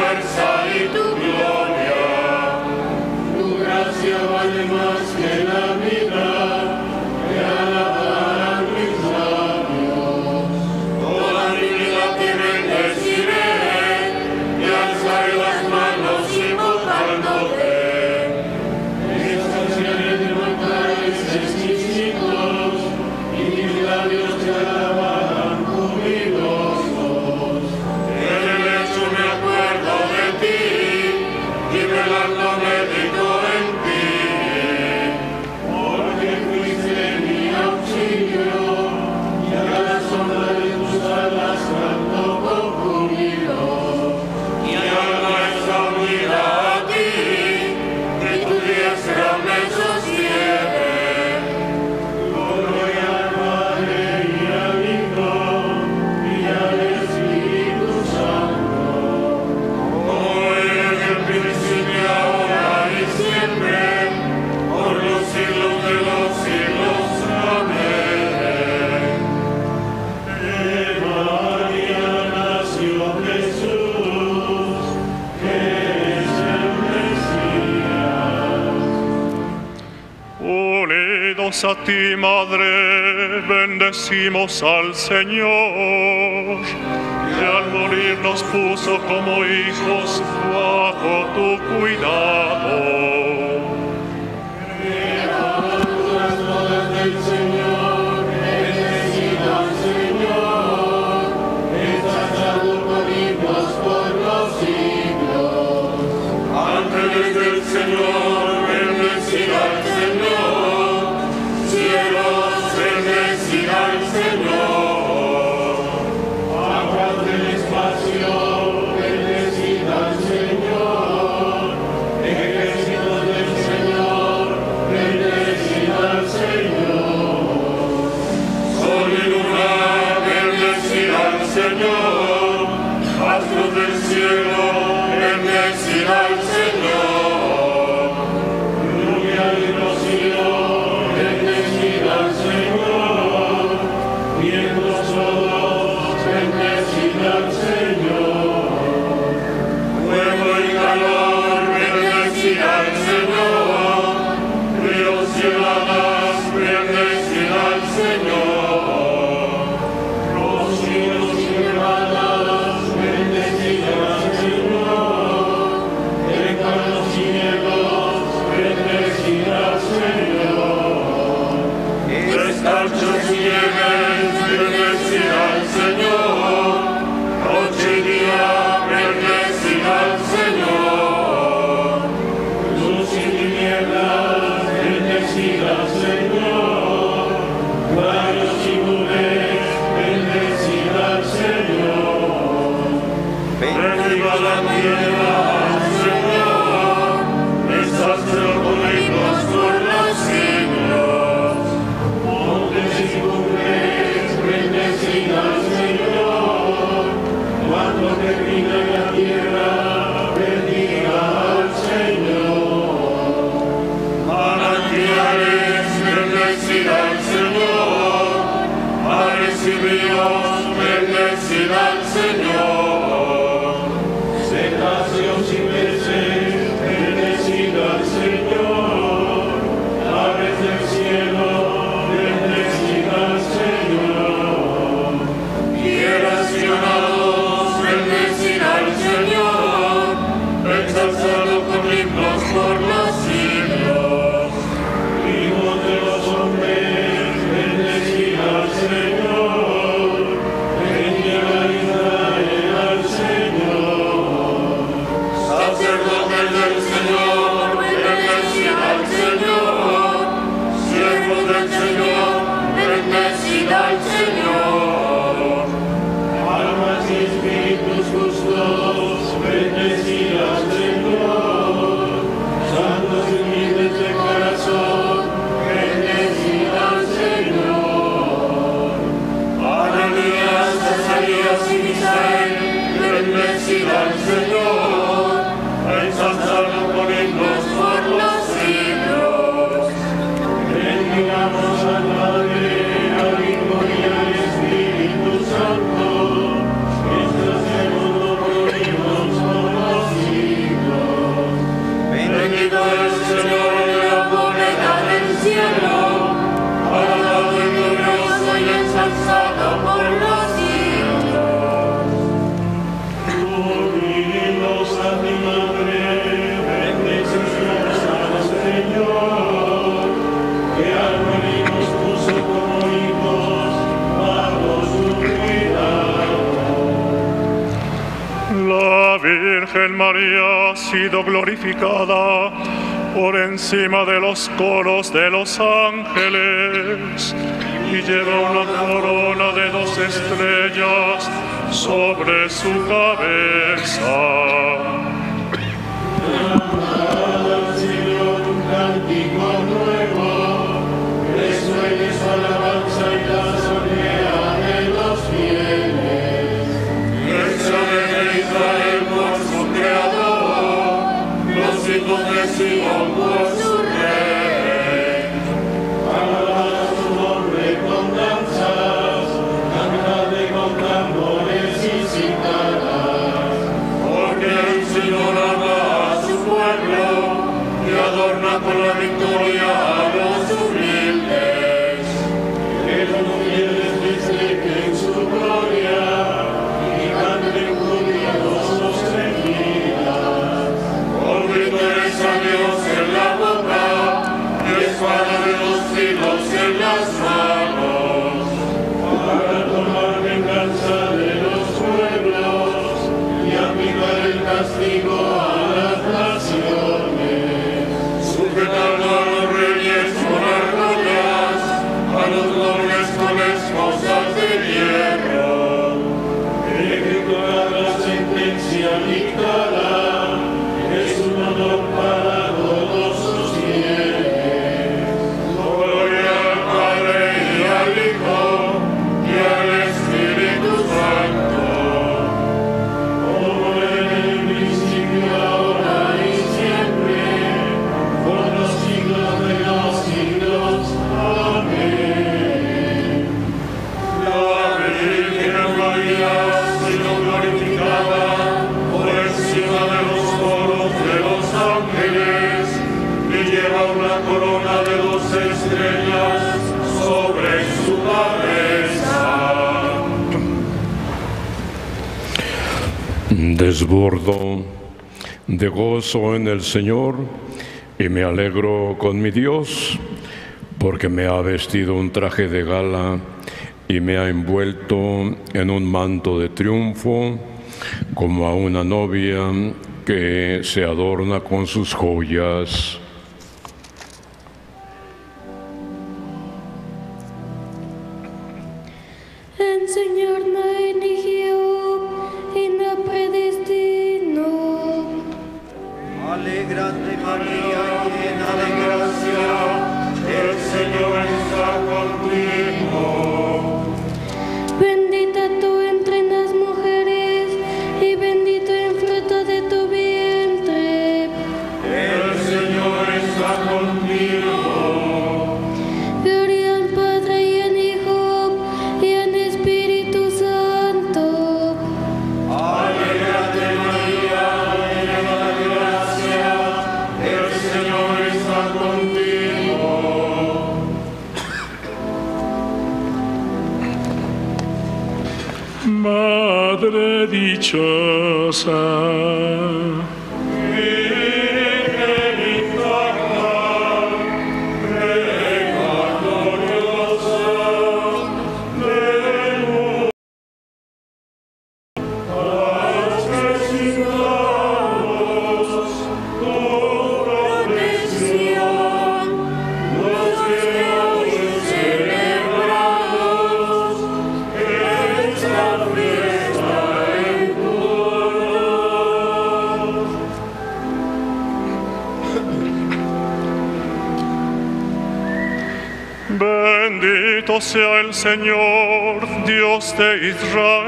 forza e tu Ti madre, bendecimos al Señor, que al morir nos puso como hijos bajo tu cuidado. En las Señor, bendecida al Señor, que está trabando libros por los siglos. Ángeles del Señor, Virgen María ha sido glorificada por encima de los coros de los ángeles y lleva una corona de dos estrellas sobre su cabeza. de gozo en el Señor y me alegro con mi Dios porque me ha vestido un traje de gala y me ha envuelto en un manto de triunfo como a una novia que se adorna con sus joyas. Christe.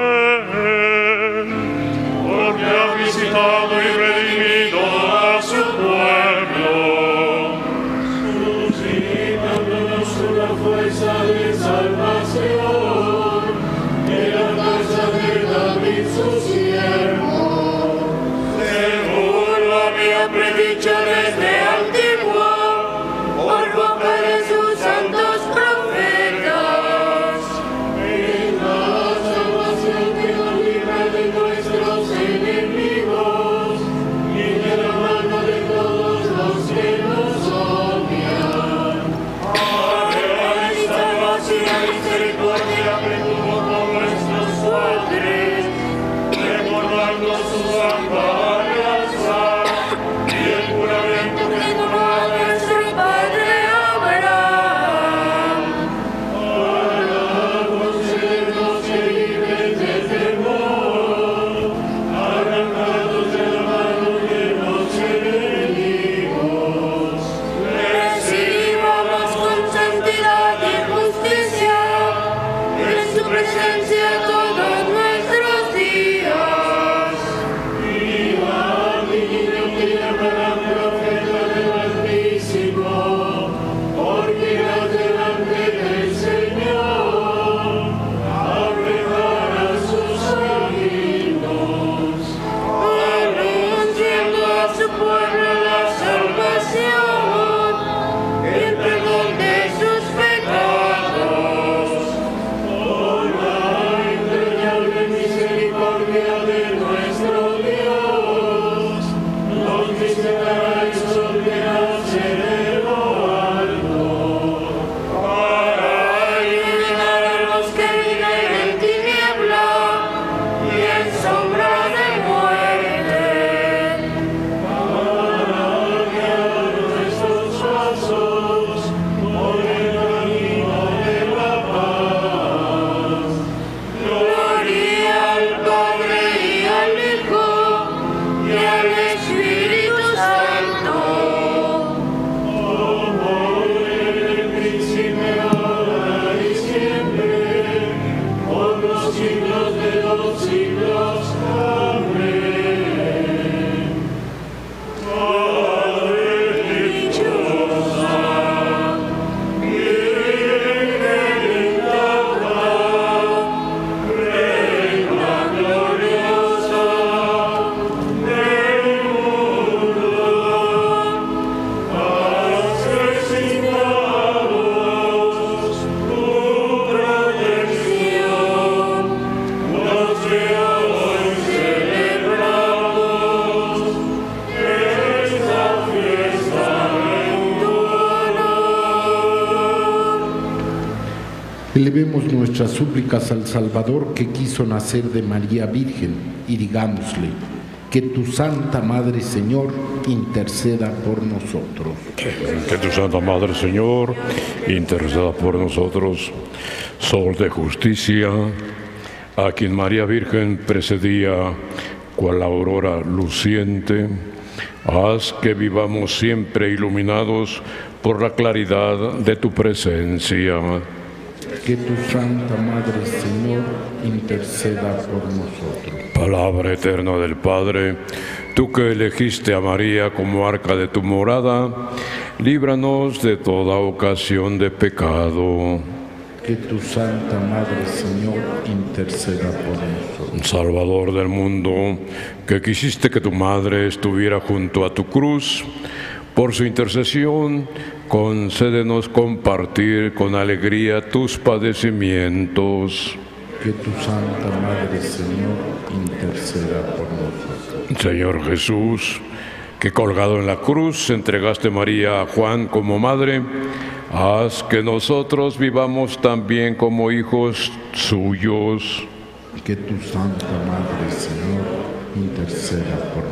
Súplicas al Salvador que quiso nacer de María Virgen y digámosle, que tu Santa Madre Señor interceda por nosotros. Que tu Santa Madre, Señor, interceda por nosotros. Sol de justicia, a quien María Virgen precedía cual la aurora luciente, haz que vivamos siempre iluminados por la claridad de tu presencia. Que tu Santa Madre Señor interceda por nosotros. Palabra eterna del Padre, tú que elegiste a María como arca de tu morada, líbranos de toda ocasión de pecado. Que tu Santa Madre Señor interceda por nosotros. Salvador del mundo, que quisiste que tu madre estuviera junto a tu cruz, por su intercesión, concédenos compartir con alegría tus padecimientos. Que tu Santa Madre Señor interceda por nosotros. Señor Jesús, que colgado en la cruz entregaste María a Juan como madre, haz que nosotros vivamos también como hijos suyos. Que tu Santa Madre Señor interceda por nosotros.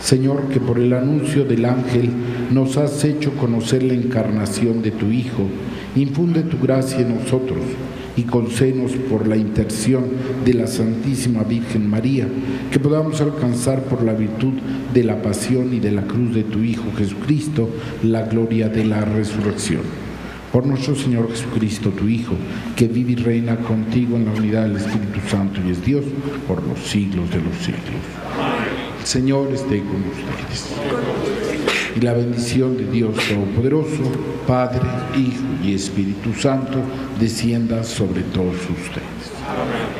Señor, que por el anuncio del ángel nos has hecho conocer la encarnación de tu Hijo, infunde tu gracia en nosotros y concédenos por la intercesión de la Santísima Virgen María, que podamos alcanzar por la virtud de la pasión y de la cruz de tu Hijo Jesucristo la gloria de la resurrección. Por nuestro Señor Jesucristo, tu Hijo, que vive y reina contigo en la unidad del Espíritu Santo y es Dios por los siglos de los siglos. El Señor esté con ustedes. Y la bendición de Dios Todopoderoso, Padre, Hijo y Espíritu Santo, descienda sobre todos ustedes.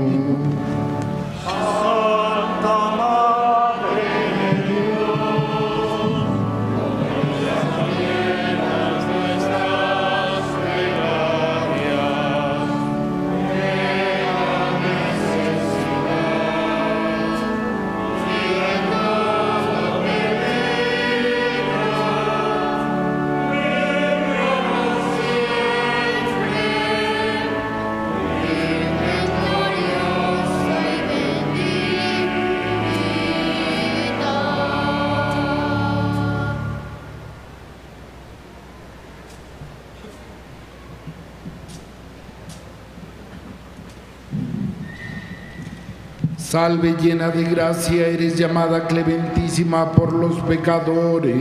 Salve llena de gracia, eres llamada clementísima por los pecadores.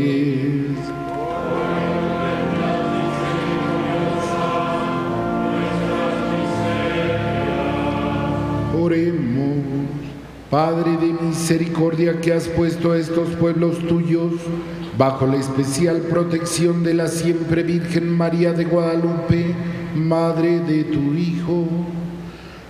Oremos, Padre de misericordia que has puesto a estos pueblos tuyos bajo la especial protección de la siempre Virgen María de Guadalupe, Madre de tu Hijo.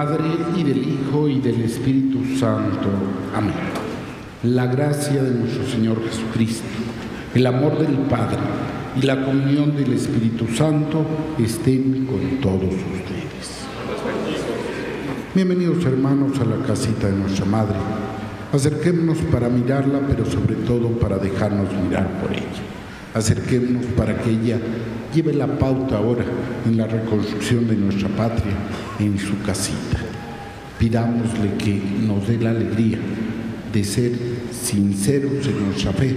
Padre y del Hijo y del Espíritu Santo. Amén. La gracia de nuestro Señor Jesucristo, el amor del Padre y la comunión del Espíritu Santo estén con todos ustedes. Bienvenidos hermanos a la casita de nuestra Madre. Acerquémonos para mirarla, pero sobre todo para dejarnos mirar por ella. Acerquémonos para que ella lleve la pauta ahora en la reconstrucción de nuestra patria en su casita. Pidámosle que nos dé la alegría de ser sinceros en nuestra fe,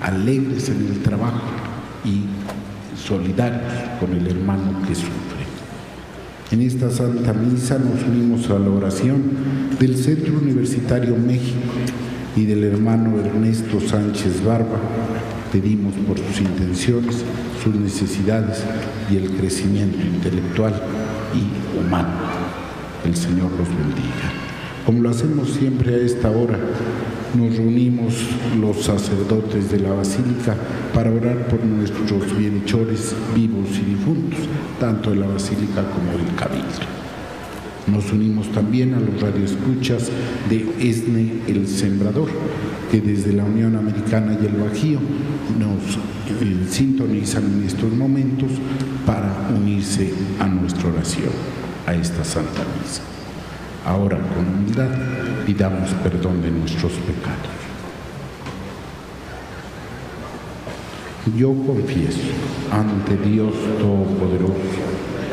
alegres en el trabajo y solidarios con el hermano que sufre. En esta Santa Misa nos unimos a la oración del Centro Universitario México y del hermano Ernesto Sánchez Barba. Pedimos por sus intenciones, sus necesidades y el crecimiento intelectual El Señor los bendiga. Como lo hacemos siempre a esta hora, nos reunimos los sacerdotes de la Basílica para orar por nuestros bienhechores vivos y difuntos, tanto de la Basílica como del Cabildo. Nos unimos también a los radioescuchas de ESNE El Sembrador, que desde la Unión Americana y el Bajío nos eh, sintonizan en estos momentos para unirse a nuestra oración, a esta Santa Misa. Ahora con humildad pidamos perdón de nuestros pecados. Yo confieso ante Dios Todopoderoso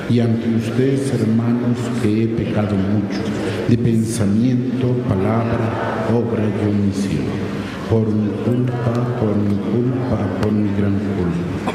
y ante ustedes, hermanos, que he pecado mucho de pensamiento, palabra, obra y omisión, por mi culpa, por mi culpa, por mi gran culpa.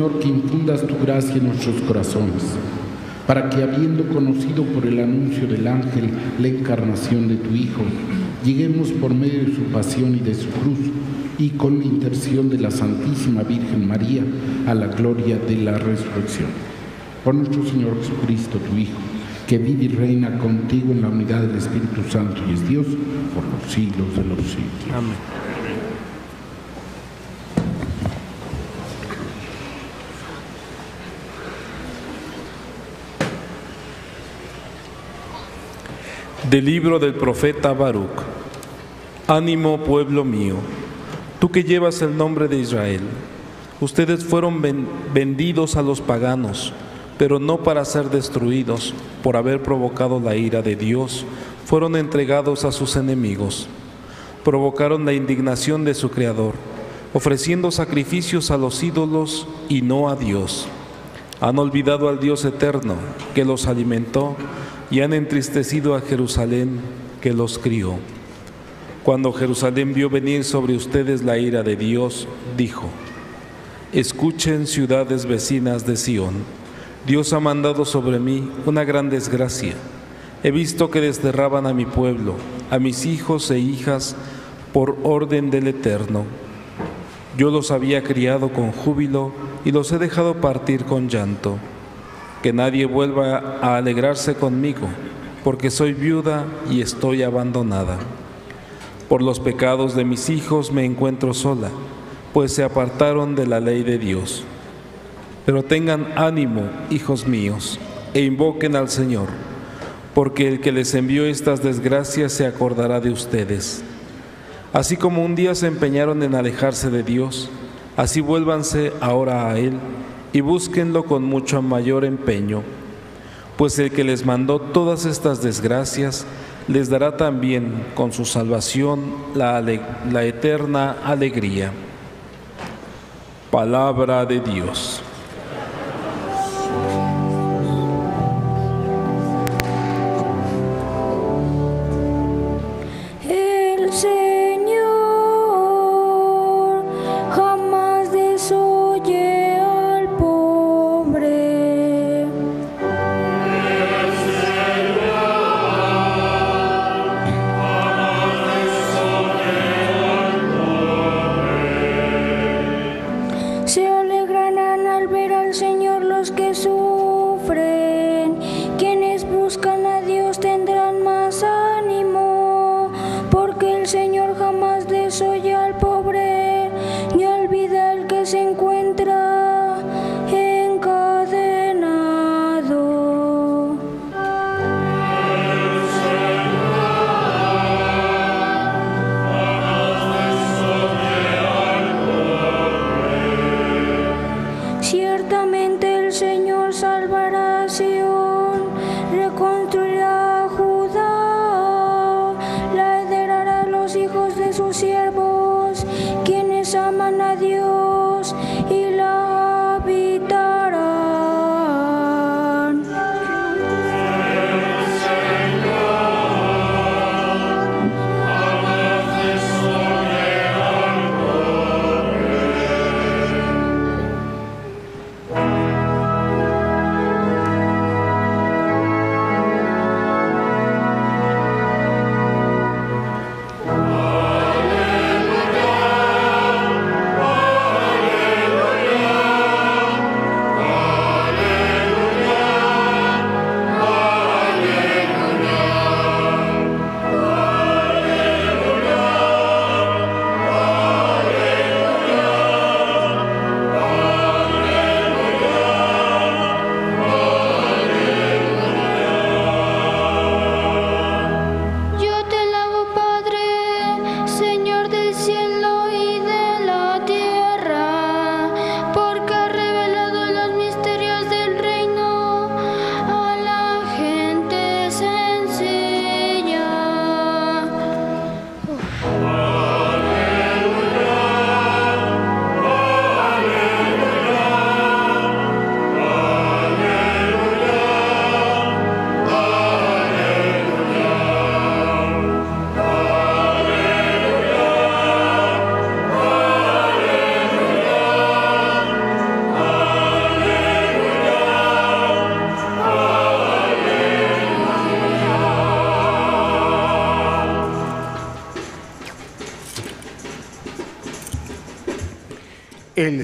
Señor, que infundas tu gracia en nuestros corazones, para que habiendo conocido por el anuncio del ángel la encarnación de tu Hijo, lleguemos por medio de su pasión y de su cruz, y con la intercesión de la Santísima Virgen María, a la gloria de la resurrección. Por nuestro Señor Jesucristo, tu Hijo, que vive y reina contigo en la unidad del Espíritu Santo y es Dios por los siglos de los siglos. Amén. Del libro del profeta Baruch. Ánimo, pueblo mío, tú que llevas el nombre de Israel. Ustedes fueron ven- vendidos a los paganos, pero no para ser destruidos, por haber provocado la ira de Dios, fueron entregados a sus enemigos. Provocaron la indignación de su Creador, ofreciendo sacrificios a los ídolos y no a Dios. Han olvidado al Dios eterno que los alimentó y han entristecido a Jerusalén que los crió. Cuando Jerusalén vio venir sobre ustedes la ira de Dios, dijo, Escuchen ciudades vecinas de Sión, Dios ha mandado sobre mí una gran desgracia. He visto que desterraban a mi pueblo, a mis hijos e hijas, por orden del Eterno. Yo los había criado con júbilo y los he dejado partir con llanto. Que nadie vuelva a alegrarse conmigo, porque soy viuda y estoy abandonada. Por los pecados de mis hijos me encuentro sola, pues se apartaron de la ley de Dios. Pero tengan ánimo, hijos míos, e invoquen al Señor, porque el que les envió estas desgracias se acordará de ustedes. Así como un día se empeñaron en alejarse de Dios, así vuélvanse ahora a Él y búsquenlo con mucho mayor empeño, pues el que les mandó todas estas desgracias les dará también con su salvación la, la eterna alegría. Palabra de Dios.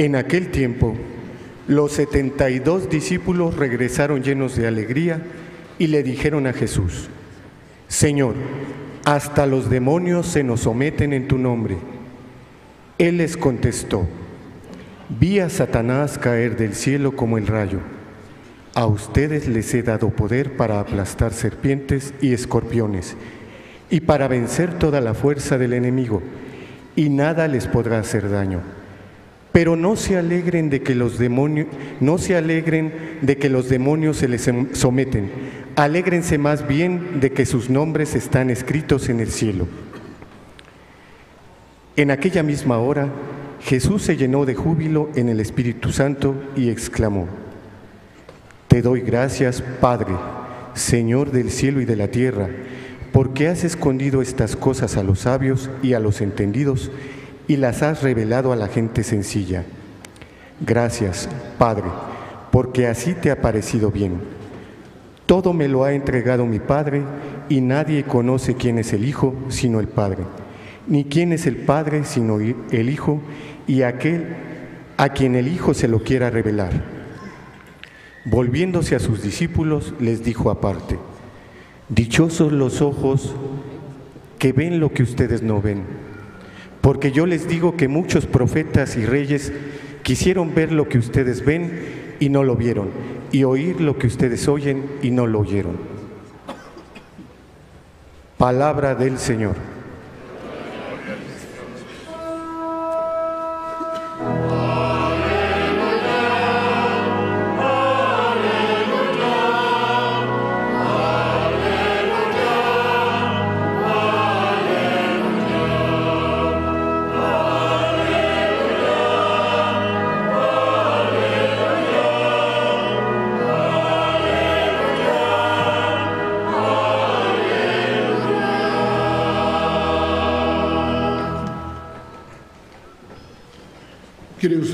En aquel tiempo, los setenta y dos discípulos regresaron llenos de alegría y le dijeron a Jesús, Señor, hasta los demonios se nos someten en tu nombre. Él les contestó, vi a Satanás caer del cielo como el rayo. A ustedes les he dado poder para aplastar serpientes y escorpiones y para vencer toda la fuerza del enemigo, y nada les podrá hacer daño. Pero no se alegren de que los demonios, no se alegren de que los demonios se les someten. Alégrense más bien de que sus nombres están escritos en el cielo. En aquella misma hora, Jesús se llenó de júbilo en el Espíritu Santo y exclamó: Te doy gracias, Padre, Señor del cielo y de la tierra, porque has escondido estas cosas a los sabios y a los entendidos y las has revelado a la gente sencilla. Gracias, Padre, porque así te ha parecido bien. Todo me lo ha entregado mi Padre y nadie conoce quién es el Hijo sino el Padre, ni quién es el Padre sino el Hijo y aquel a quien el Hijo se lo quiera revelar. Volviéndose a sus discípulos, les dijo aparte, Dichosos los ojos que ven lo que ustedes no ven porque yo les digo que muchos profetas y reyes quisieron ver lo que ustedes ven y no lo vieron, y oír lo que ustedes oyen y no lo oyeron. Palabra del Señor.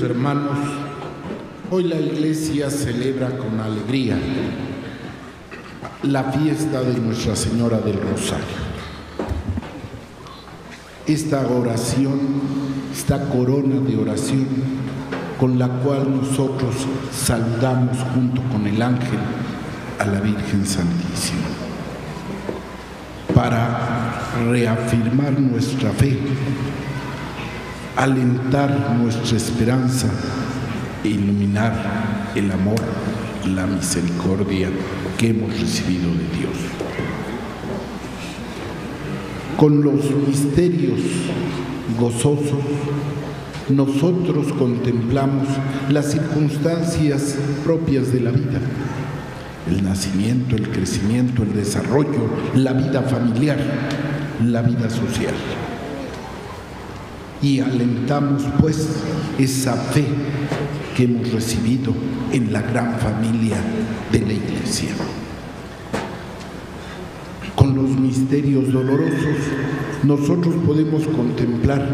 Hermanos, hoy la iglesia celebra con alegría la fiesta de Nuestra Señora del Rosario. Esta oración, esta corona de oración con la cual nosotros saludamos junto con el ángel a la Virgen Santísima para reafirmar nuestra fe alentar nuestra esperanza e iluminar el amor, la misericordia que hemos recibido de Dios. Con los misterios gozosos, nosotros contemplamos las circunstancias propias de la vida, el nacimiento, el crecimiento, el desarrollo, la vida familiar, la vida social y alentamos pues esa fe que hemos recibido en la gran familia de la Iglesia. Con los misterios dolorosos nosotros podemos contemplar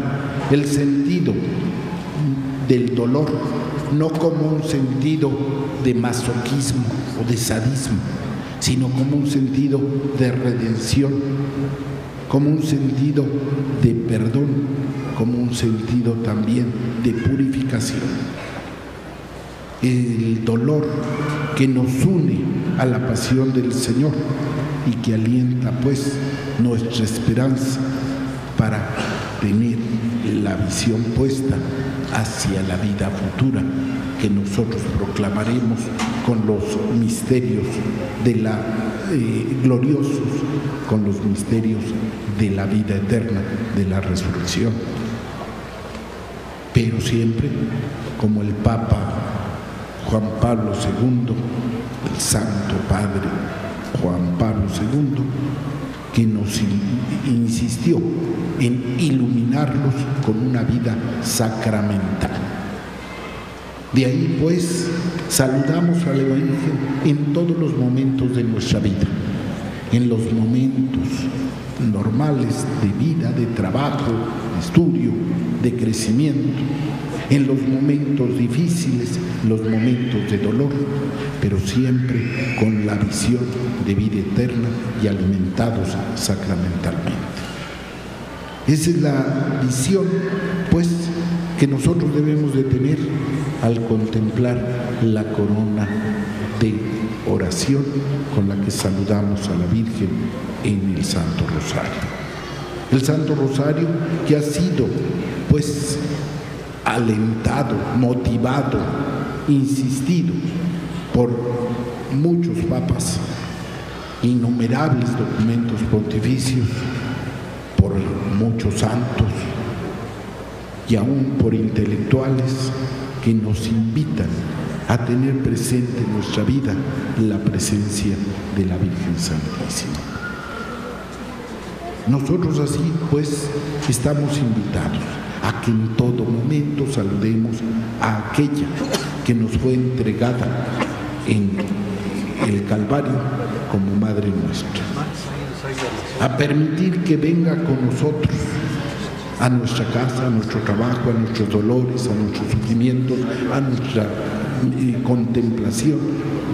el sentido del dolor, no como un sentido de masoquismo o de sadismo, sino como un sentido de redención, como un sentido de perdón, como un sentido también de purificación. El dolor que nos une a la pasión del Señor y que alienta pues nuestra esperanza para tener la visión puesta hacia la vida futura que nosotros proclamaremos con los misterios de la gloriosos, con los misterios de la vida eterna, de la resurrección. Pero siempre, como el Papa Juan Pablo II, el Santo Padre Juan Pablo II, que nos insistió en iluminarlos con una vida sacramental, De ahí pues saludamos al Evangelio en todos los momentos de nuestra vida, en los momentos normales de vida, de trabajo, de estudio, de crecimiento, en los momentos difíciles, los momentos de dolor, pero siempre con la visión de vida eterna y alimentados sacramentalmente. Esa es la visión, pues, que nosotros debemos de tener al contemplar la corona de oración con la que saludamos a la Virgen en el Santo Rosario. El Santo Rosario que ha sido, pues, alentado, motivado, insistido por muchos papas, innumerables documentos pontificios, por muchos santos y aún por intelectuales que nos invitan a tener presente en nuestra vida la presencia de la Virgen Santísima. Nosotros así pues estamos invitados a que en todo momento saludemos a aquella que nos fue entregada en el Calvario como Madre nuestra. A permitir que venga con nosotros a nuestra casa, a nuestro trabajo, a nuestros dolores, a nuestros sufrimientos, a nuestra eh, contemplación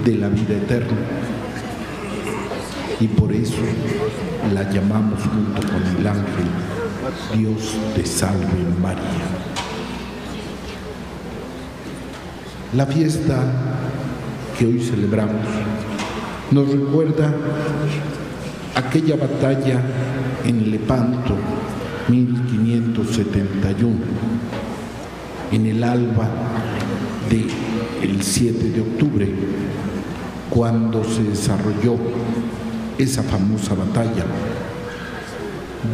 de la vida eterna. Y por eso la llamamos junto con el ángel Dios te salve María. La fiesta que hoy celebramos nos recuerda aquella batalla en Lepanto 1571, en el alba del 7 de octubre, cuando se desarrolló esa famosa batalla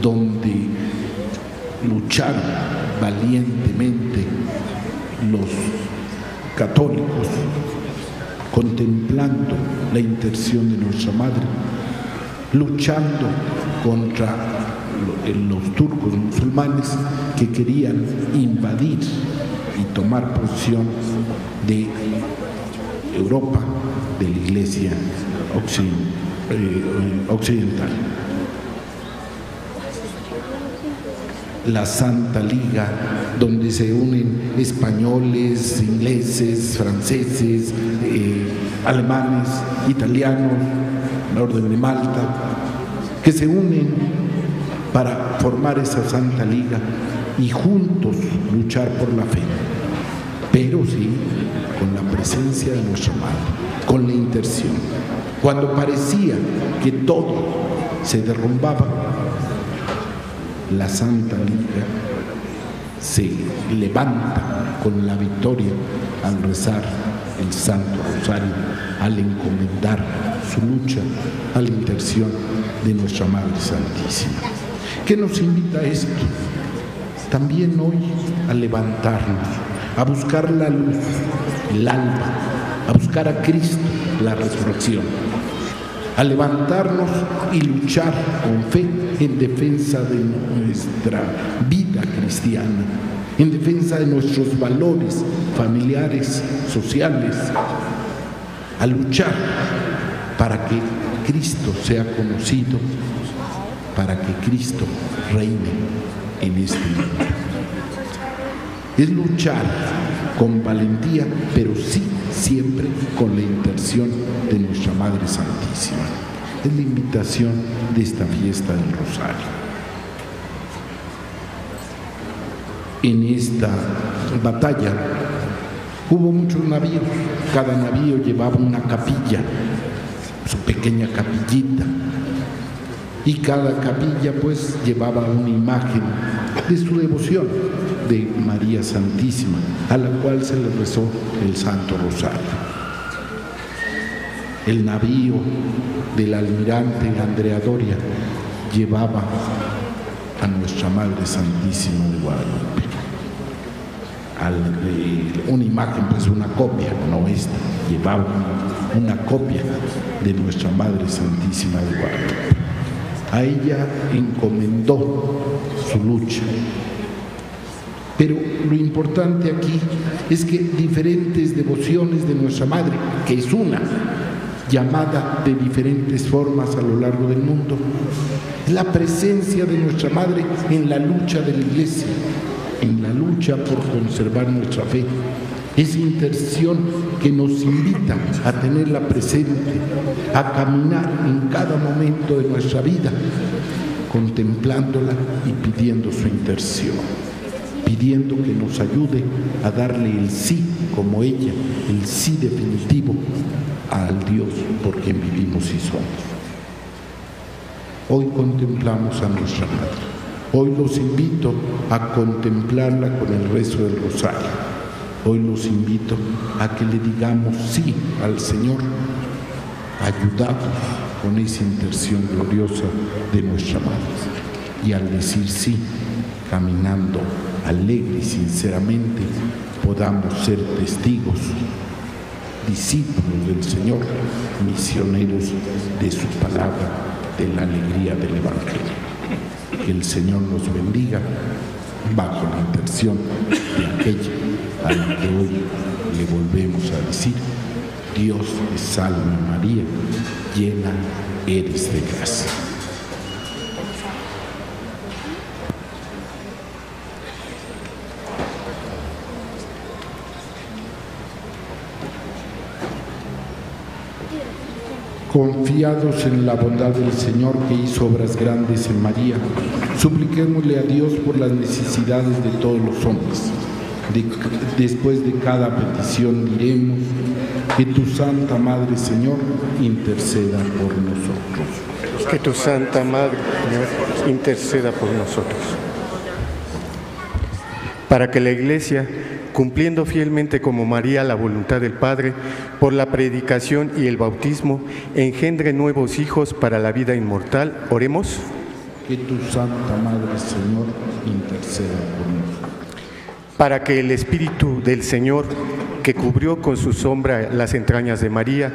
donde lucharon valientemente los católicos contemplando la intercesión de nuestra Madre, luchando contra los turcos musulmanes que querían invadir y tomar posesión de Europa, de la Iglesia eh, occidental. la Santa Liga, donde se unen españoles, ingleses, franceses, eh, alemanes, italianos, la Orden de Malta, que se unen para formar esa Santa Liga y juntos luchar por la fe. Pero sí, con la presencia de nuestra Madre, con la intercesión. Cuando parecía que todo se derrumbaba, la Santa Liga se levanta con la victoria al rezar el Santo Rosario, al encomendar su lucha a la intercesión de nuestra Madre Santísima. ¿Qué nos invita a esto? También hoy a levantarnos, a buscar la luz, el alma, a buscar a Cristo, la resurrección, a levantarnos y luchar con fe en defensa de nuestra vida cristiana, en defensa de nuestros valores familiares, sociales, a luchar para que Cristo sea conocido, para que Cristo reine en este mundo. Es luchar con valentía, pero sí siempre con la intención de nuestra Madre Santísima es la invitación de esta fiesta del Rosario. En esta batalla hubo muchos navíos, cada navío llevaba una capilla, su pequeña capillita, y cada capilla pues llevaba una imagen de su devoción de María Santísima, a la cual se le rezó el Santo Rosario el navío del almirante Andrea Doria llevaba a nuestra Madre Santísima de Guadalupe. una imagen, pues una copia, no esta, llevaba una copia de nuestra Madre Santísima de Guadalupe. A ella encomendó su lucha. Pero lo importante aquí es que diferentes devociones de nuestra Madre, que es una, llamada de diferentes formas a lo largo del mundo, la presencia de nuestra Madre en la lucha de la Iglesia, en la lucha por conservar nuestra fe. Esa intercesión que nos invita a tenerla presente, a caminar en cada momento de nuestra vida, contemplándola y pidiendo su intercesión, pidiendo que nos ayude a darle el sí como ella, el sí definitivo al Dios por quien vivimos y somos. Hoy contemplamos a nuestra Madre. Hoy los invito a contemplarla con el rezo del rosario. Hoy los invito a que le digamos sí al Señor, ayudados con esa intercesión gloriosa de nuestra Madre. Y al decir sí, caminando alegre y sinceramente, podamos ser testigos, discípulos del Señor, misioneros de su palabra, de la alegría del Evangelio. Que el Señor nos bendiga bajo la intención de aquella a la que hoy le volvemos a decir, Dios te salve María, llena eres de gracia. Confiados en la bondad del Señor que hizo obras grandes en María, supliquémosle a Dios por las necesidades de todos los hombres. De- después de cada petición diremos que tu Santa Madre, Señor, interceda por nosotros. Que tu Santa Madre Señor, interceda por nosotros. Para que la Iglesia, cumpliendo fielmente como María la voluntad del Padre, por la predicación y el bautismo, engendre nuevos hijos para la vida inmortal, oremos. Que tu Santa Madre, Señor, interceda por nosotros. Para que el Espíritu del Señor, que cubrió con su sombra las entrañas de María,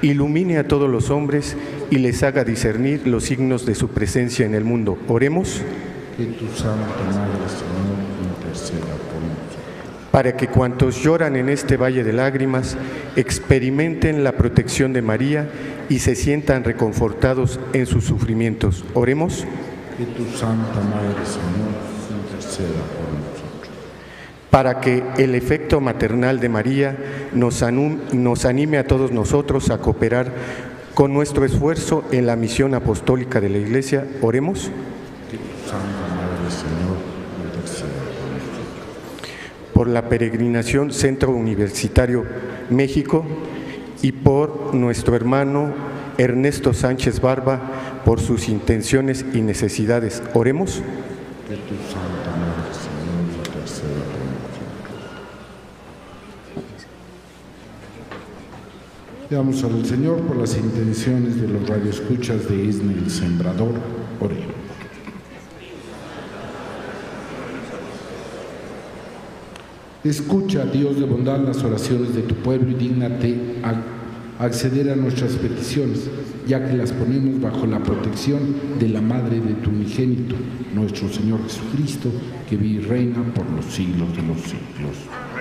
ilumine a todos los hombres y les haga discernir los signos de su presencia en el mundo. Oremos. Que tu Santa Madre, Señor, interceda por nosotros. para que cuantos lloran en este valle de lágrimas experimenten la protección de María y se sientan reconfortados en sus sufrimientos. Oremos. Que tu Santa Madre, Señor, interceda por nosotros. Para que el efecto maternal de María nos, anime a todos nosotros a cooperar con nuestro esfuerzo en la misión apostólica de la Iglesia. Oremos. Por la peregrinación Centro Universitario México y por nuestro hermano Ernesto Sánchez Barba por sus intenciones y necesidades. Oremos. Que tu Santa Madre, Señor, interceda por nosotros. Damos al Señor por las intenciones de los radioescuchas de Isne el Sembrador. Oremos. Escucha, Dios de bondad, las oraciones de tu pueblo y dígnate acceder a nuestras peticiones, ya que las ponemos bajo la protección de la Madre de tu unigénito, nuestro Señor Jesucristo, que vive y reina por los siglos de los siglos.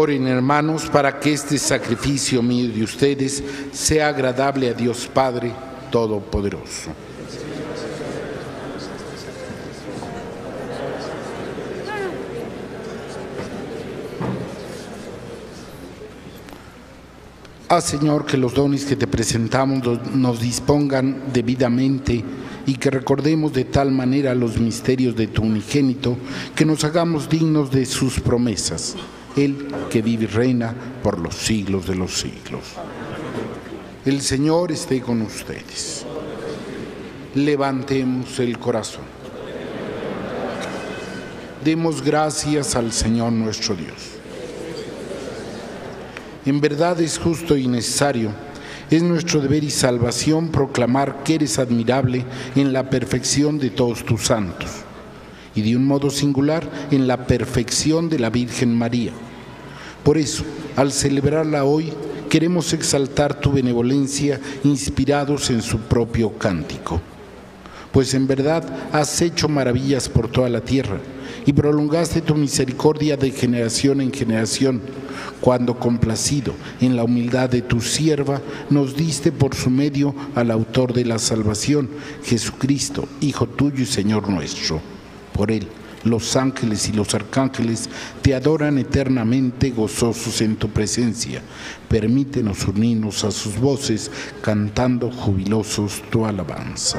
Oren hermanos para que este sacrificio mío de ustedes sea agradable a Dios Padre Todopoderoso. Ah, Señor, que los dones que te presentamos nos dispongan debidamente y que recordemos de tal manera los misterios de tu unigénito que nos hagamos dignos de sus promesas. Él que vive y reina por los siglos de los siglos. El Señor esté con ustedes. Levantemos el corazón. Demos gracias al Señor nuestro Dios. En verdad es justo y necesario, es nuestro deber y salvación proclamar que eres admirable en la perfección de todos tus santos y de un modo singular en la perfección de la Virgen María. Por eso, al celebrarla hoy, queremos exaltar tu benevolencia inspirados en su propio cántico. Pues en verdad has hecho maravillas por toda la tierra y prolongaste tu misericordia de generación en generación, cuando complacido en la humildad de tu sierva, nos diste por su medio al autor de la salvación, Jesucristo, Hijo tuyo y Señor nuestro. Por él, los ángeles y los arcángeles te adoran eternamente gozosos en tu presencia. Permítenos unirnos a sus voces, cantando jubilosos tu alabanza.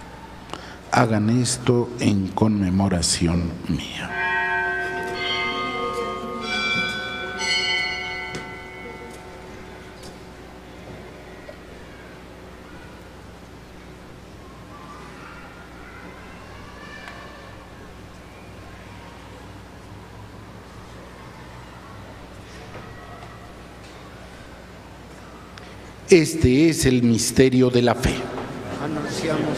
hagan esto en conmemoración mía. Este es el misterio de la fe. Anunciamos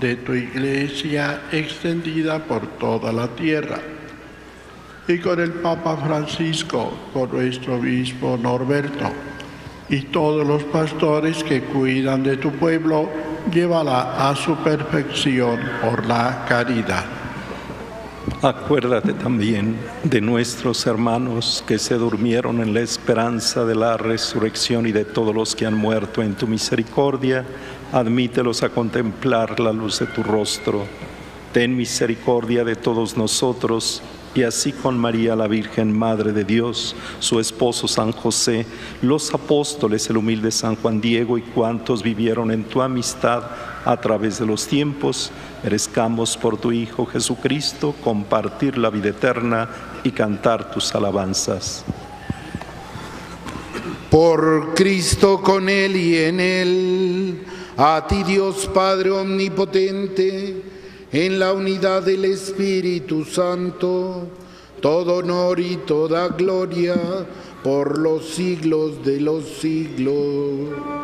de tu iglesia extendida por toda la tierra y con el Papa Francisco, con nuestro obispo Norberto y todos los pastores que cuidan de tu pueblo, llévala a su perfección por la caridad. Acuérdate también de nuestros hermanos que se durmieron en la esperanza de la resurrección y de todos los que han muerto en tu misericordia. Admítelos a contemplar la luz de tu rostro. Ten misericordia de todos nosotros y así con María la Virgen, Madre de Dios, su esposo San José, los apóstoles, el humilde San Juan Diego y cuantos vivieron en tu amistad a través de los tiempos, merezcamos por tu Hijo Jesucristo compartir la vida eterna y cantar tus alabanzas. Por Cristo con Él y en Él, a ti Dios Padre Omnipotente, en la unidad del Espíritu Santo, todo honor y toda gloria por los siglos de los siglos.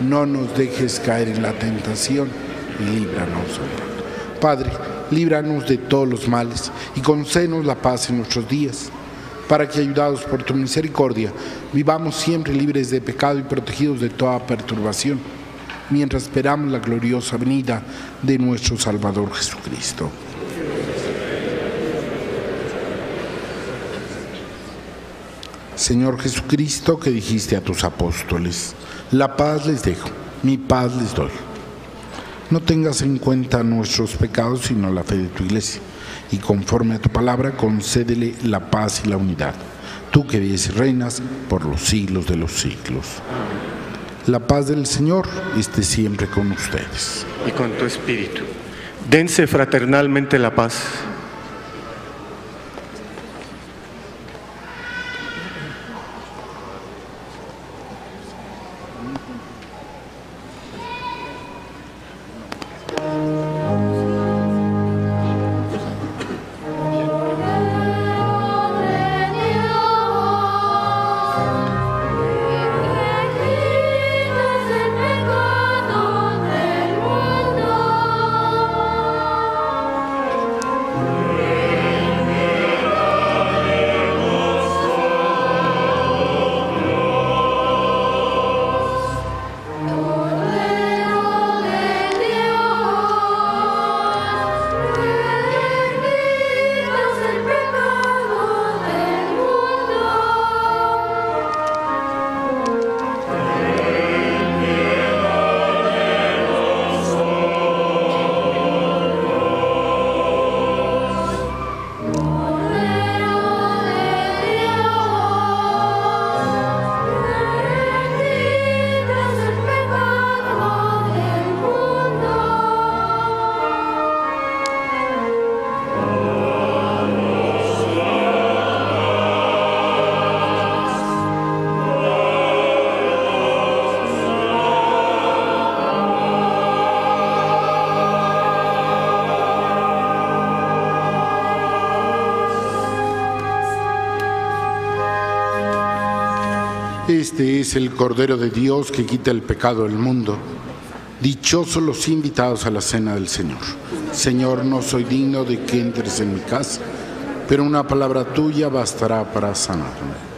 no nos dejes caer en la tentación y líbranos, Señor. Padre, líbranos de todos los males y concédenos la paz en nuestros días, para que, ayudados por tu misericordia, vivamos siempre libres de pecado y protegidos de toda perturbación, mientras esperamos la gloriosa venida de nuestro Salvador Jesucristo. Señor Jesucristo, que dijiste a tus apóstoles, la paz les dejo, mi paz les doy. No tengas en cuenta nuestros pecados, sino la fe de tu iglesia. Y conforme a tu palabra, concédele la paz y la unidad. Tú que vives y reinas por los siglos de los siglos. La paz del Señor esté siempre con ustedes. Y con tu espíritu. Dense fraternalmente la paz. El Cordero de Dios que quita el pecado del mundo. Dichosos los invitados a la cena del Señor. Señor, no soy digno de que entres en mi casa, pero una palabra tuya bastará para sanarme.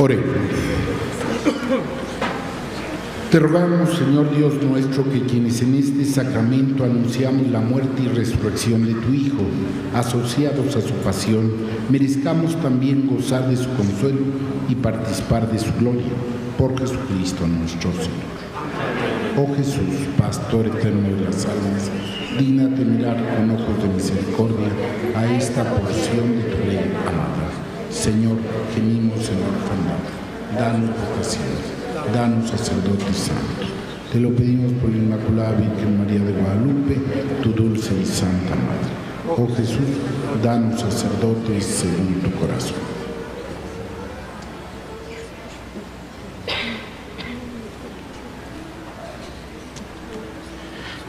Oremos. Te rogamos, Señor Dios nuestro, que quienes en este sacramento anunciamos la muerte y resurrección de tu Hijo, asociados a su pasión, merezcamos también gozar de su consuelo y participar de su gloria. Por Jesucristo nuestro Señor. Oh Jesús, Pastor eterno de las almas, dígnate mirar con ojos de misericordia a esta porción de tu ley amada. Señor, gemimos en orfandad, danos vocación danos sacerdotes santos. Te lo pedimos por la Inmaculada Virgen María de Guadalupe, tu dulce y santa Madre. Oh Jesús, danos sacerdotes según tu corazón.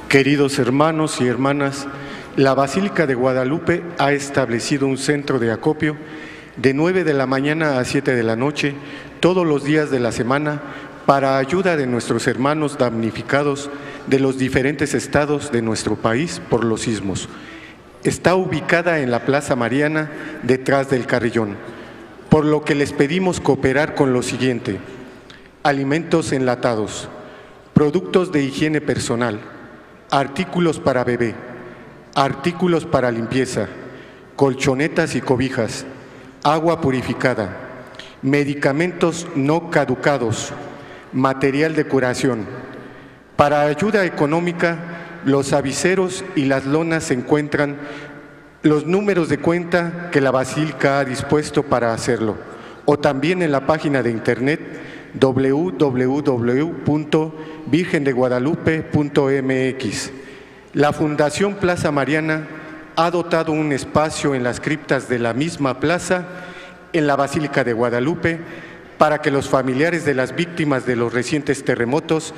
Queridos hermanos y hermanas, la Basílica de Guadalupe ha establecido un centro de acopio de 9 de la mañana a 7 de la noche todos los días de la semana para ayuda de nuestros hermanos damnificados de los diferentes estados de nuestro país por los sismos. Está ubicada en la Plaza Mariana, detrás del Carrillón, por lo que les pedimos cooperar con lo siguiente. Alimentos enlatados, productos de higiene personal, artículos para bebé, artículos para limpieza, colchonetas y cobijas, agua purificada, medicamentos no caducados, material de curación. Para ayuda económica, los aviseros y las lonas se encuentran los números de cuenta que la Basílica ha dispuesto para hacerlo, o también en la página de internet www.virgendeguadalupe.mx. La Fundación Plaza Mariana ha dotado un espacio en las criptas de la misma plaza en la Basílica de Guadalupe para que los familiares de las víctimas de los recientes terremotos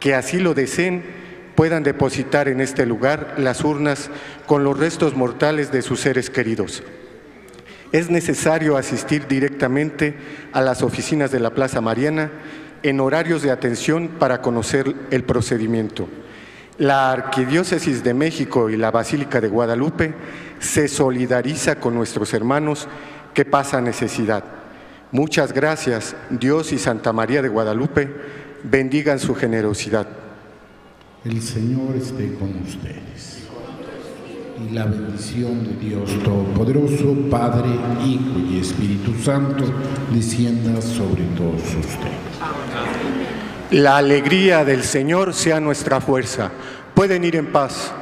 que así lo deseen puedan depositar en este lugar las urnas con los restos mortales de sus seres queridos. Es necesario asistir directamente a las oficinas de la Plaza Mariana en horarios de atención para conocer el procedimiento. La Arquidiócesis de México y la Basílica de Guadalupe se solidariza con nuestros hermanos que pasan necesidad. Muchas gracias, Dios y Santa María de Guadalupe bendigan su generosidad. El Señor esté con ustedes. Y la bendición de Dios Todopoderoso, Padre, Hijo y Espíritu Santo, descienda sobre todos ustedes. La alegría del Señor sea nuestra fuerza. Pueden ir en paz.